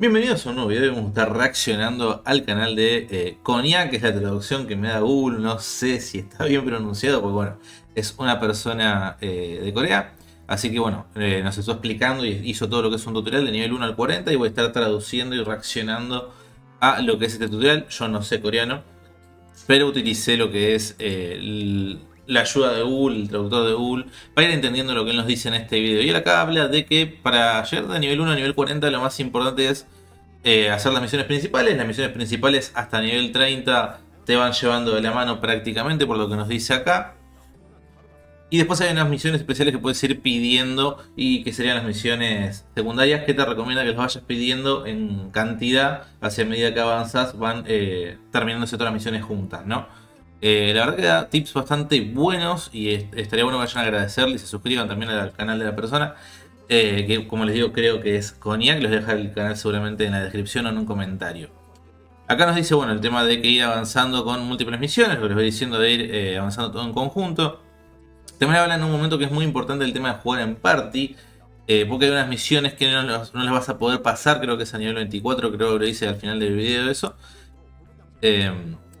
Bienvenidos a un nuevo video, vamos a estar reaccionando al canal de eh, Konya, que es la traducción que me da Google, no sé si está bien pronunciado, porque bueno, es una persona eh, de Corea, así que bueno, eh, nos está explicando y hizo todo lo que es un tutorial de nivel 1 al 40 y voy a estar traduciendo y reaccionando a lo que es este tutorial, yo no sé coreano, pero utilicé lo que es la ayuda de Google, el traductor de Google, para ir entendiendo lo que él nos dice en este video. Y él acá habla de que para llegar de nivel 1 a nivel 40 lo más importante es eh, hacer las misiones principales. Las misiones principales hasta nivel 30 te van llevando de la mano prácticamente por lo que nos dice acá. Y después hay unas misiones especiales que puedes ir pidiendo y que serían las misiones secundarias que te recomienda que los vayas pidiendo en cantidad. Hacia medida que avanzas van eh, terminándose todas las misiones juntas, ¿no? Eh, la verdad que da tips bastante buenos y estaría bueno que vayan a agradecerle y se suscriban también al canal de la persona. Eh, que como les digo creo que es Cognac, les voy a dejar el canal seguramente en la descripción o en un comentario. Acá nos dice, bueno, el tema de que ir avanzando con múltiples misiones, lo que les voy diciendo de ir eh, avanzando todo en conjunto. También habla en un momento que es muy importante el tema de jugar en party, porque hay unas misiones que no, las vas a poder pasar, creo que es a nivel 24, creo que lo dice al final del video eso.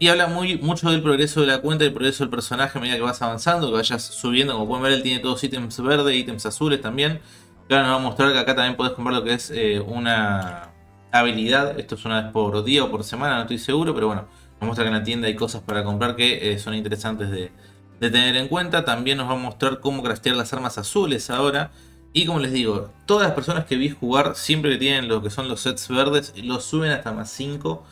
Y habla muy, mucho del progreso de la cuenta, del progreso del personaje a medida que vas avanzando, que vayas subiendo. Como pueden ver, él tiene todos ítems verdes, ítems azules también. Claro, nos va a mostrar que acá también podés comprar lo que es eh, una habilidad. Esto es una vez por día o por semana, no estoy seguro, pero bueno, nos muestra que en la tienda hay cosas para comprar que eh, son interesantes de, de tener en cuenta. También nos va a mostrar cómo craftear las armas azules ahora. Y como les digo, todas las personas que vi jugar, siempre que tienen lo que son los sets verdes, los suben hasta más 5.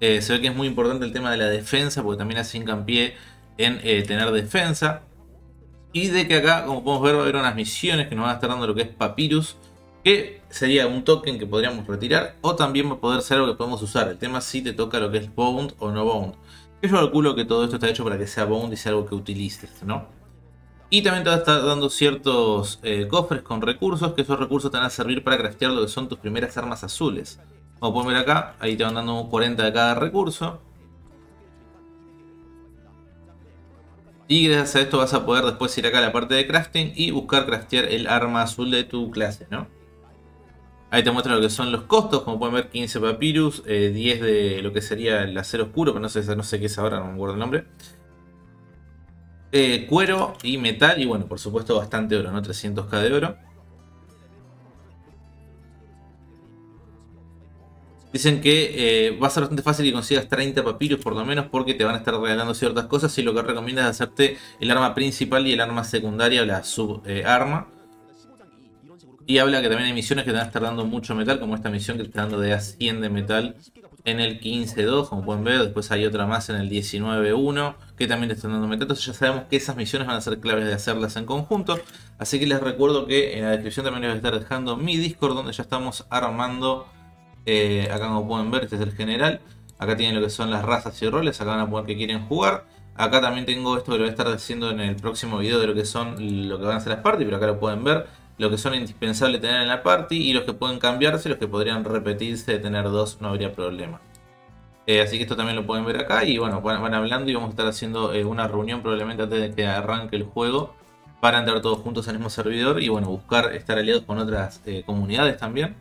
Eh, se ve que es muy importante el tema de la defensa, porque también hace hincapié en eh, tener defensa. Y de que acá, como podemos ver, va a haber unas misiones que nos van a estar dando lo que es Papyrus, que sería un token que podríamos retirar, o también va a poder ser algo que podemos usar. El tema si te toca lo que es Bound o no Bound. Yo calculo que todo esto está hecho para que sea Bound y sea algo que utilices, ¿no? Y también te va a estar dando ciertos eh, cofres con recursos, que esos recursos te van a servir para craftear lo que son tus primeras armas azules. Como pueden ver acá, ahí te van dando 40 de cada recurso. Y gracias a esto vas a poder después ir acá a la parte de crafting y buscar craftear el arma azul de tu clase, ¿no? Ahí te muestra lo que son los costos, como pueden ver 15 papyrus, 10 eh, de lo que sería el acero oscuro, sé, no sé qué es ahora, no me acuerdo el nombre. Eh, cuero y metal, y bueno, por supuesto bastante oro, ¿no? 300k de oro. Dicen que eh, va a ser bastante fácil que consigas 30 papiros por lo menos porque te van a estar regalando ciertas cosas y lo que recomienda es hacerte el arma principal y el arma secundaria o la subarma. y habla que también hay misiones que te van a estar dando mucho metal, como esta misión que te está dando de A100 de metal en el 15.2, como pueden ver. Después hay otra más en el 19.1 que también te están dando metal. Entonces ya sabemos que esas misiones van a ser claves de hacerlas en conjunto. Así que les recuerdo que en la descripción también les voy a estar dejando mi Discord donde ya estamos armando eh, acá como pueden ver, este es el general. Acá tienen lo que son las razas y roles. Acá van a poner que quieren jugar. Acá también tengo esto que lo voy a estar haciendo en el próximo video de lo que son lo que van a ser las parties. Pero acá lo pueden ver. Lo que son indispensables tener en la party. Y los que pueden cambiarse, los que podrían repetirse de tener dos, no habría problema. Eh, así que esto también lo pueden ver acá. Y bueno, van, hablando y vamos a estar haciendo eh, una reunión probablemente antes de que arranque el juego. Para entrar todos juntos al mismo servidor. Y bueno, buscar estar aliados con otras comunidades también.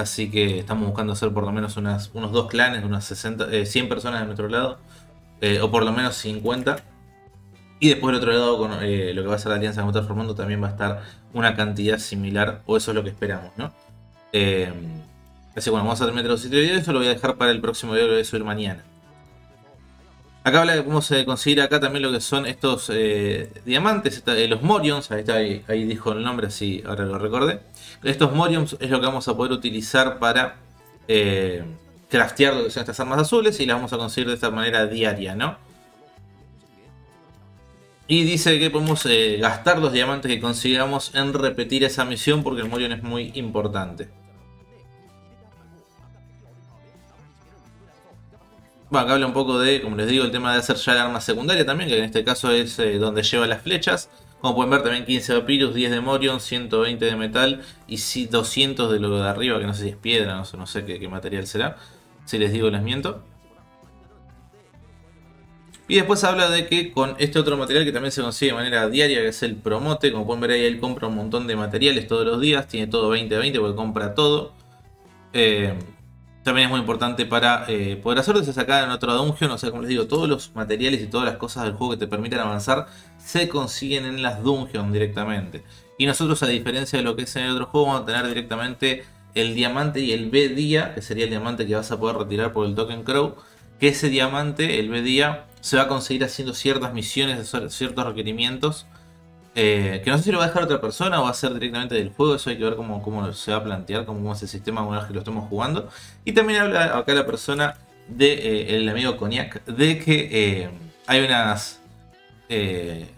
Así que estamos buscando hacer por lo menos unas, unos dos clanes unas 60, 100 eh, personas de nuestro lado. Eh, o por lo menos 50. Y después del otro lado, con eh, lo que va a ser la alianza que estar formando, también va a estar una cantidad similar. O eso es lo que esperamos, ¿no? así que bueno, vamos a terminar los de Eso lo voy a dejar para el próximo video que voy a subir mañana. Acá habla de cómo se consigue acá también lo que son estos diamantes, los Morions, ahí, está, ahí, dijo el nombre, así ahora lo recordé. Estos Moriums es lo que vamos a poder utilizar para eh, craftear lo que son estas armas azules y las vamos a conseguir de esta manera diaria, ¿no? Y dice que podemos eh, gastar los diamantes que consigamos en repetir esa misión porque el Morion es muy importante. Bueno, acá habla un poco de, como les digo, el tema de hacer ya la arma secundaria también, que en este caso es eh, donde lleva las flechas. Como pueden ver también 15 papyrus, 10 de morion, 120 de metal y 200 de lo de arriba, que no sé si es piedra, no sé, no sé qué, material será. Si les digo les miento. Y después habla de que con este otro material que también se consigue de manera diaria, que es el promote, como pueden ver ahí, él compra un montón de materiales todos los días, tiene todo 20-20 porque compra todo. Eh, también es muy importante para eh, poder hacerlo. Se sacar en otro dungeon, o sea, como les digo, todos los materiales y todas las cosas del juego que te permiten avanzar se consiguen en las dungeons directamente. Y nosotros, a diferencia de lo que es en el otro juego, vamos a tener directamente el diamante y el B día, que sería el diamante que vas a poder retirar por el token Crow. Que ese diamante, el B día, se va a conseguir haciendo ciertas misiones, ciertos requerimientos eh, que no sé si lo va a dejar otra persona o va a ser directamente del juego, eso hay que ver cómo, cómo se va a plantear, cómo es el sistema una vez que lo estemos jugando. Y también habla acá la persona del de, amigo Cognac de que eh, hay unas eh,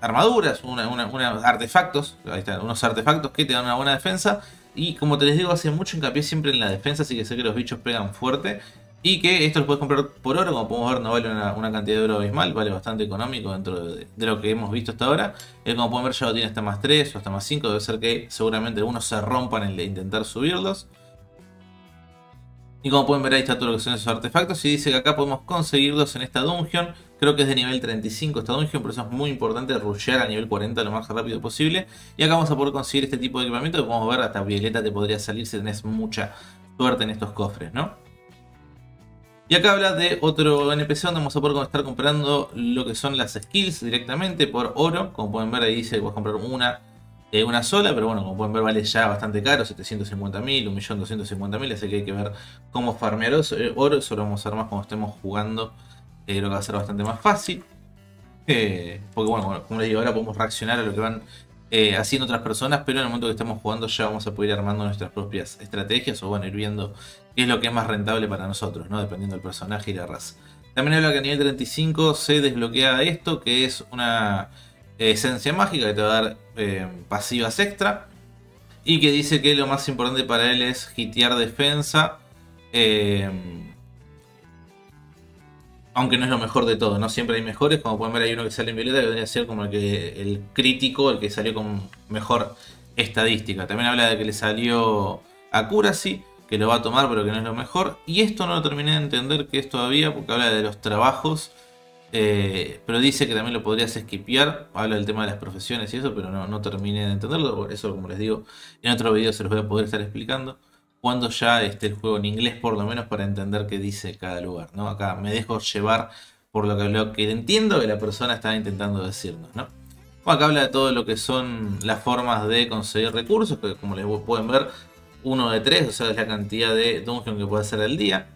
armaduras, unos artefactos, unos artefactos que te dan una buena defensa. Y como te les digo, hace mucho hincapié siempre en la defensa, así que sé que los bichos pegan fuerte. Y que esto lo puedes comprar por oro, como podemos ver no vale una, cantidad de oro abismal, vale bastante económico dentro de, lo que hemos visto hasta ahora. Eh, como pueden ver ya lo tiene hasta más 3 o hasta más 5, debe ser que seguramente algunos se rompan en intentar subirlos. Y como pueden ver ahí está todo lo que son esos artefactos y dice que acá podemos conseguirlos en esta dungeon. Creo que es de nivel 35 esta dungeon, por eso es muy importante rushear a nivel 40 lo más rápido posible. Y acá vamos a poder conseguir este tipo de equipamiento que podemos ver hasta violeta te podría salir si tenés mucha suerte en estos cofres, ¿no? Y acá habla de otro NPC donde vamos a poder estar comprando lo que son las skills directamente por oro. Como pueden ver ahí dice que puedes comprar una, eh, una sola, pero bueno, como pueden ver vale ya bastante caro, 750.000, 1.250.000, así que hay que ver cómo farmear eh, oro. Eso lo vamos a ver más cuando estemos jugando, eh, lo que va a ser bastante más fácil. porque bueno, como les digo, ahora podemos reaccionar a lo que van eh, haciendo otras personas, pero en el momento que estamos jugando ya vamos a poder ir armando nuestras propias estrategias o bueno, ir viendo qué es lo que es más rentable para nosotros, ¿no? Dependiendo del personaje y la raza. También habla que a nivel 35 se desbloquea esto, que es una esencia mágica que te va a dar eh, pasivas extra. Y que dice que lo más importante para él es hitear defensa. Eh, aunque no es lo mejor de todo, ¿no? Siempre hay mejores, como pueden ver hay uno que sale en violeta que debería ser como el, que, el crítico, el que salió con mejor estadística. También habla de que le salió Accuracy, que lo va a tomar pero que no es lo mejor. Y esto no lo terminé de entender que es todavía, porque habla de los trabajos, eh, pero dice que también lo podrías esquipear, habla del tema de las profesiones y eso, pero no, no terminé de entenderlo, eso como les digo, en otro video se los voy a poder estar explicando cuando ya esté el juego en inglés, por lo menos para entender qué dice cada lugar. ¿no? Acá me dejo llevar por lo que, lo que entiendo que la persona está intentando decirnos. ¿no? acá habla de todo lo que son las formas de conseguir recursos, que como les pueden ver, uno de tres, o sea, es la cantidad de dungeon que puede hacer al día.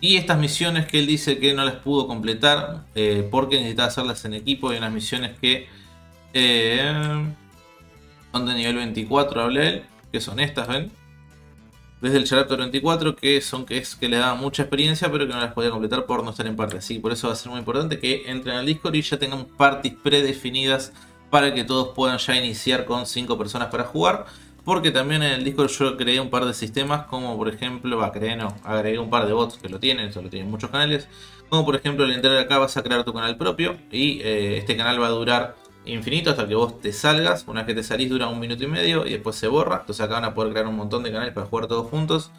Y estas misiones que él dice que no las pudo completar eh, porque necesitaba hacerlas en equipo. Hay unas misiones que eh, son de nivel 24, habla él que son estas, ¿ven? Desde el Chapter 24, que son que es que le da mucha experiencia, pero que no las podía completar por no estar en parte. Así que por eso va a ser muy importante que entren al Discord y ya tengan parties predefinidas para que todos puedan ya iniciar con 5 personas para jugar. Porque también en el Discord yo creé un par de sistemas, como por ejemplo, va, creé no, agregué un par de bots que lo tienen, eso lo tienen muchos canales. Como por ejemplo, al entrar acá vas a crear tu canal propio y eh, este canal va a durar infinito hasta que vos te salgas. Una vez que te salís dura un minuto y medio y después se borra. Entonces acá van a poder crear un montón de canales para jugar todos juntos.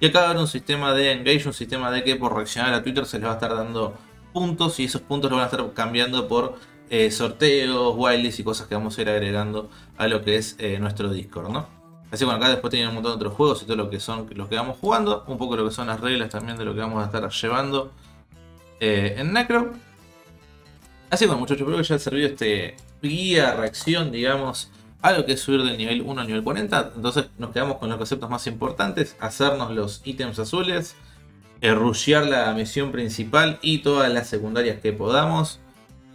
Y acá va a haber un sistema de engage, un sistema de que por reaccionar a Twitter se les va a estar dando puntos y esos puntos los van a estar cambiando por eh, sorteos, wildlists y cosas que vamos a ir agregando a lo que es eh, nuestro Discord, ¿no? Así que bueno, acá después tienen un montón de otros juegos y todo lo que son los que vamos jugando, un poco lo que son las reglas también de lo que vamos a estar llevando eh, en Necro. Así que bueno muchachos, espero que ya haya servido este guía, reacción, digamos, a lo que es subir del nivel 1 al nivel 40. Entonces nos quedamos con los conceptos más importantes, hacernos los ítems azules, eh, rushear la misión principal y todas las secundarias que podamos.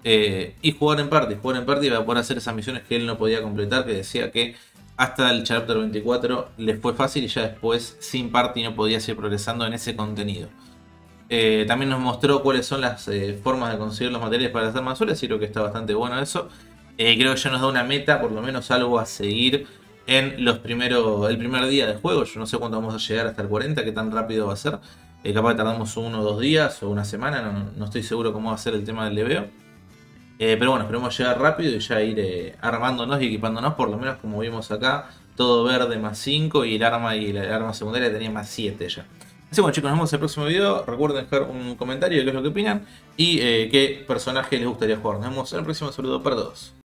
Eh, y jugar en party, jugar en party para poder hacer esas misiones que él no podía completar, que decía que hasta el chapter 24 les fue fácil y ya después sin party no podía seguir progresando en ese contenido. Eh, también nos mostró cuáles son las eh, formas de conseguir los materiales para hacer más azules y creo que está bastante bueno eso. Eh, creo que ya nos da una meta, por lo menos algo a seguir en los primeros, el primer día de juego. Yo no sé cuándo vamos a llegar hasta el 40, qué tan rápido va a ser. capaz que tardamos uno o dos días o una semana, no, estoy seguro cómo va a ser el tema del leveo. pero bueno, esperemos llegar rápido y ya ir armándonos y equipándonos, por lo menos como vimos acá. Todo verde más 5 y el arma y la arma secundaria tenía más 7 ya. Así bueno chicos, nos vemos en el próximo video. Recuerden dejar un comentario de qué es lo que opinan y eh, qué personaje les gustaría jugar. Nos vemos en el próximo saludo para todos.